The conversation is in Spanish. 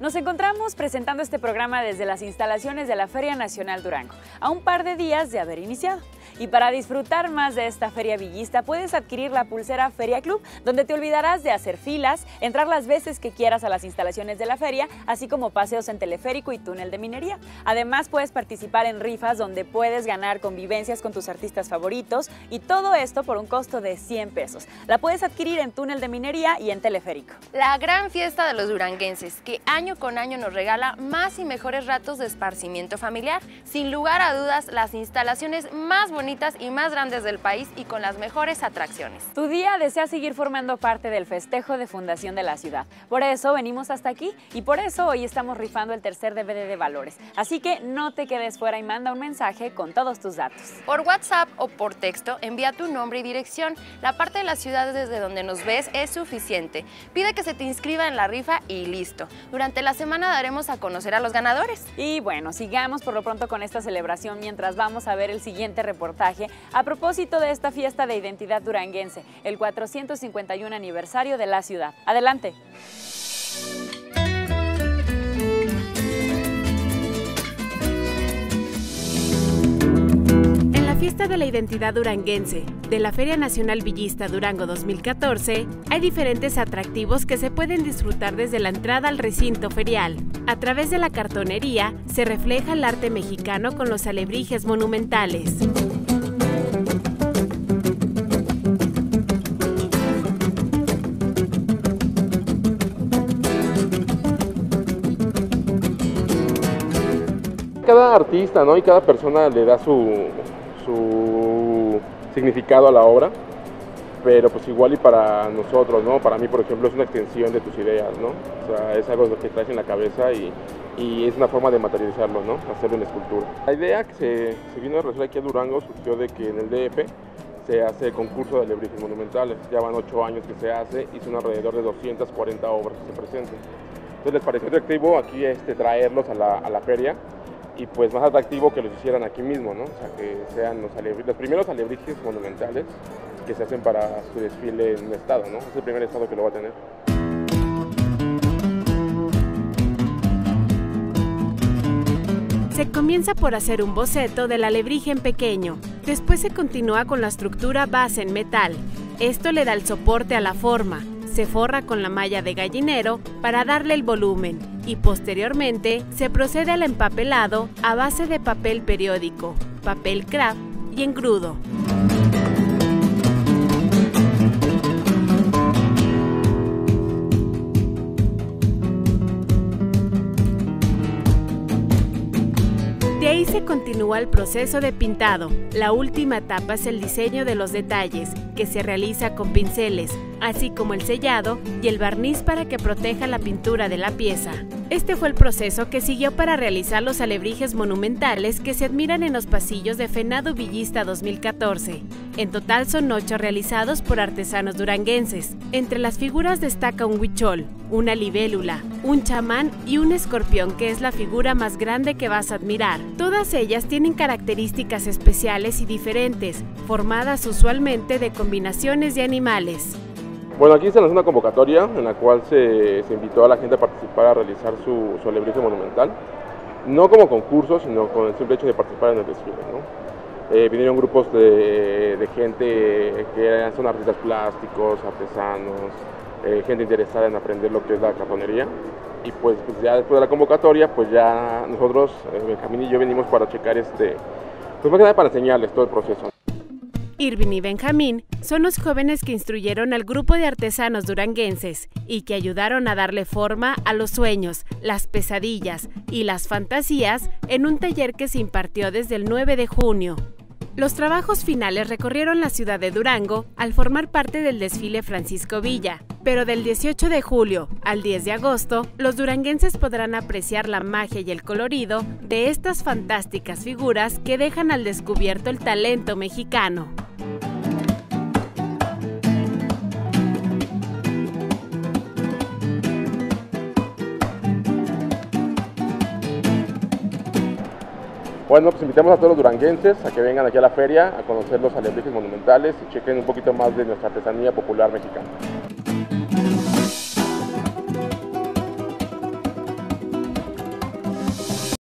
Nos encontramos presentando este programa desde las instalaciones de la Feria Nacional Durango, a un par de días de haber iniciado. Y para disfrutar más de esta feria villista, puedes adquirir la pulsera Feria Club, donde te olvidarás de hacer filas, entrar las veces que quieras a las instalaciones de la feria, así como paseos en teleférico y túnel de minería. Además, puedes participar en rifas donde puedes ganar convivencias con tus artistas favoritos y todo esto por un costo de 100 pesos. La puedes adquirir en túnel de minería y en teleférico. La gran fiesta de los duranguenses, que año con año nos regala más y mejores ratos de esparcimiento familiar. Sin lugar a dudas, las instalaciones más bonitas y más grandes del país y con las mejores atracciones. Tu día desea seguir formando parte del festejo de fundación de la ciudad. Por eso venimos hasta aquí y por eso hoy estamos rifando el tercer DVD de valores. Así que no te quedes fuera y manda un mensaje con todos tus datos. Por WhatsApp o por texto, envía tu nombre y dirección. La parte de la ciudad desde donde nos ves es suficiente. Pide que se te inscriba en la rifa y listo. Durante la semana daremos a conocer a los ganadores. Y bueno, sigamos por lo pronto con esta celebración mientras vamos a ver el siguiente reportaje a propósito de esta fiesta de identidad duranguense, el 451 aniversario de la ciudad. Adelante. De la identidad duranguense de la Feria Nacional Villista Durango 2014, hay diferentes atractivos que se pueden disfrutar desde la entrada al recinto ferial. A través de la cartonería se refleja el arte mexicano con los alebrijes monumentales. Cada artista ¿no? y cada persona le da su, su significado a la obra, pero pues igual y para nosotros, ¿no? Para mí, por ejemplo, es una extensión de tus ideas, ¿no? O sea, es algo que traes en la cabeza y, y es una forma de materializarlo, ¿no? Hacerlo en escultura. La idea que se, se vino a realizar aquí a Durango surgió de que en el DF se hace el concurso de alebrijes monumentales. Ya van ocho años que se hace y son alrededor de 240 obras que se presentan. Entonces les pareció atractivo aquí este, traerlos a la, a la feria y pues más atractivo que los hicieran aquí mismo, ¿no? O sea, que sean los, los primeros alebrijes monumentales que se hacen para su desfile en un estado, ¿no? Es el primer estado que lo va a tener. Se comienza por hacer un boceto del alebrije en pequeño. Después se continúa con la estructura base en metal. Esto le da el soporte a la forma. Se forra con la malla de gallinero para darle el volumen y posteriormente se procede al empapelado a base de papel periódico, papel craft y engrudo. De ahí se continúa el proceso de pintado. La última etapa es el diseño de los detalles, que se realiza con pinceles, así como el sellado y el barniz para que proteja la pintura de la pieza. Este fue el proceso que siguió para realizar los alebrijes monumentales que se admiran en los pasillos de Fenado Villista 2014. En total son ocho realizados por artesanos duranguenses. Entre las figuras destaca un huichol, una libélula, un chamán y un escorpión que es la figura más grande que vas a admirar. Todas ellas tienen características especiales y diferentes, formadas usualmente de combinaciones de animales. Bueno, aquí se lanzó una convocatoria en la cual se, se invitó a la gente a participar a realizar su, su monumental, no como concurso, sino con el simple hecho de participar en el desfile. Eh, vinieron grupos de, de gente que son artistas plásticos, artesanos, eh, gente interesada en aprender lo que es la cartonería. Y pues, pues ya después de la convocatoria, pues ya nosotros, eh, Benjamín y yo venimos para checar este, pues más que nada para enseñarles todo el proceso. Irving y Benjamín son los jóvenes que instruyeron al grupo de artesanos duranguenses y que ayudaron a darle forma a los sueños, las pesadillas y las fantasías en un taller que se impartió desde el 9 de junio. Los trabajos finales recorrieron la ciudad de Durango al formar parte del desfile Francisco Villa, pero del 18 de julio al 10 de agosto, los duranguenses podrán apreciar la magia y el colorido de estas fantásticas figuras que dejan al descubierto el talento mexicano. Bueno, pues invitamos a todos los duranguenses a que vengan aquí a la feria a conocer los alebrijes monumentales y chequen un poquito más de nuestra artesanía popular mexicana.